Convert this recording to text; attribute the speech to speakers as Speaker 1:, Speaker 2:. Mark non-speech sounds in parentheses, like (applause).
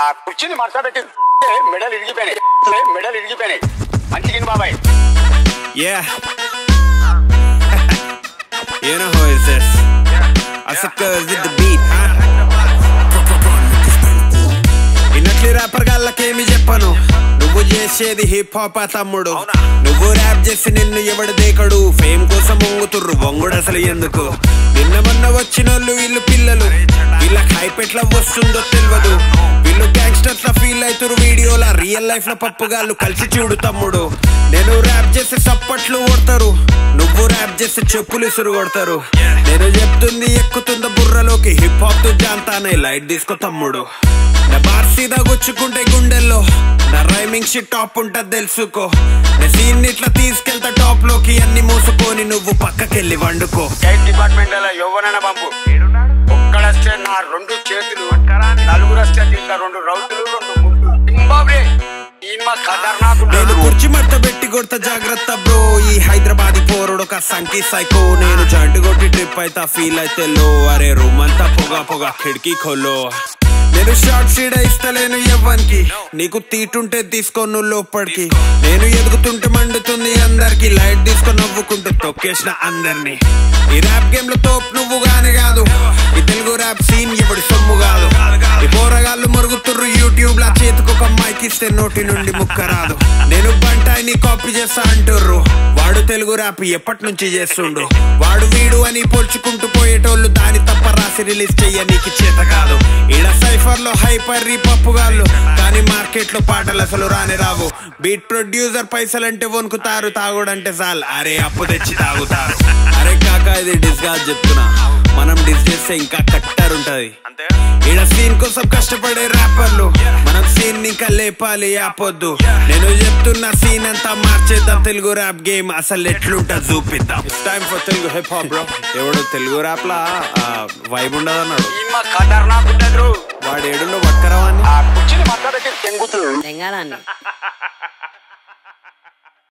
Speaker 1: ఆ కుర్చీని మాట్లాడబెట్టి మెడలు ఇరిగిపోయినాయి మెడలు ఇరిగిపోయినాయి మంచిగిన్ బాబాయ్.
Speaker 2: Yeah. (laughs) you know who is this? I suckers with the beat, huh? Innately rapper చెప్పను. నువ్వు చేసేది హిప్ హాప్ ఆ తమ్ముడు. నువ్వు ర్యాప్ చేసి నిన్ను ఎవడు దేకడు? ఫేమ్ కోసం వంగుతుర్రు వంగుడు అసలు ఎందుకు? నిన్న మొన్న వచ్చినోళ్ళు వీళ్ళు హైప్ ఎట్లా వస్తుందో తెలియదు వీళ్ళు గ్యాంగ్స్టర్స్ లా ఫీల్ అవుతారు వీడియోలా. రియల్ లైఫ్లో పప్పుగాళ్ళు కలిసి చూడు తమ్ముడు. నేను ర్యాప్ చేసి సప్పట్లు కొడతారు. నువ్వు ర్యాప్ చేసి చెప్పులు ఇసురు కొడతారు నేను చెప్తుంది ఎక్కుతుంద బుర్రలోకి. హిప్ హాప్తో జాంతానే. లైట్ తీసుకో తమ్ముడు. నా బార్ సీదా గుచ్చుకుంటే గుండెల్లో. నా రైమింగ్ షిట్ టాప్ ఉంటది తెలుసుకో. నా సీన్ ఇట్లా తీసుకెళ్తా టాప్లోకి. అన్ని మూసుకొని నువ్వు పక్కకెళ్ళి వండుకో.
Speaker 1: డిపార్ట్మెంట్లో పంపు ఒక్కడొస్తే నా రెండు చేతులు నలుగురు వస్తే ఇంకా రెండు రౌతులు రెండు ముళ్ళు జింబాబ్వే
Speaker 2: నేను కుర్చి మట్ట పెట్టి కొడత జాగ్రత్త బ్రో. ఈ హైదరాబాద్ పోరుడు ఒక సంకి సైకో. నేను జంటు కొట్టి ట్రిప్ అయితే ఫీల్ అయితే లో అరే రూమ్ అంతా పొగ పొగ కిడికి ఖోలో నేను షార్ట్ సీడ్ ఇస్తలేను ఎవ్వనికి నీకు తీటుంటే తీసుకో నువ్వు లోపలికి నేను ఎదుగుతుంటే మండుతుంది అందరికి. లైట్ తీసుకొని నవ్వుకుంటూ తొక్కేసిన అందరినీ. ఈ ర్యాప్ గేమ్లో తోపు నువ్వు గానే కాదు. ఈ తెలుగు ర్యాప్ సీన్ ఇప్పుడు సొమ్ము కాదు. ఈ పోరగాళ్ళు మరుగుతుర్రు యూట్యూబ్ లా చేతికి ఒక మైక్ ఇస్తే నోటి నుండి ముక్క రాదు. నేను బంటాయిని కాపీ చేస్తా అంటుర్రు. వాడు తెలుగు ర్యాప్ ఎప్పటి నుంచి చేస్తుండు? వాడు వీడు అని పోల్చుకుంటూ పోయేటోళ్ళు దాని తప్ప చేసి రిలీజ్ చెయ్య నీకు చేత కాదు ఈడ సైఫర్లో హైపర్ రీ పప్పుగాళ్ళు కానీ మార్కెట్లో పాటలు అసలు రాని రావు. బీట్ ప్రొడ్యూసర్ పైసలంటే వణుకుతారు తాగుడంటే చాలు. అరే అప్పు తెచ్చి తాగుతారు. అరే కాక ఇది డిస్గా చెప్తున్నా. మనం డిస్ చేస్తే ఇంకా కట్టర్ ఉంటది. ఈడ సీన్ కోసం కష్టపడే ర్యాపర్లు మనం సీన్ ఇంకా లేపాలి ఆపొద్దు. నేను చెప్తున్న సీన్ అంతా మార్చేద్దాం తెలుగు ర్యాప్ గేమ్ అసలు ఎట్లుంటా చూపిద్దాం. Time for Telugu hip hop bro ఎవడు తెలుగు ర్యాప్ లా వైబ్ ఉండదు అన్నాడు. వాడు ఏడులో
Speaker 3: తెంగాలని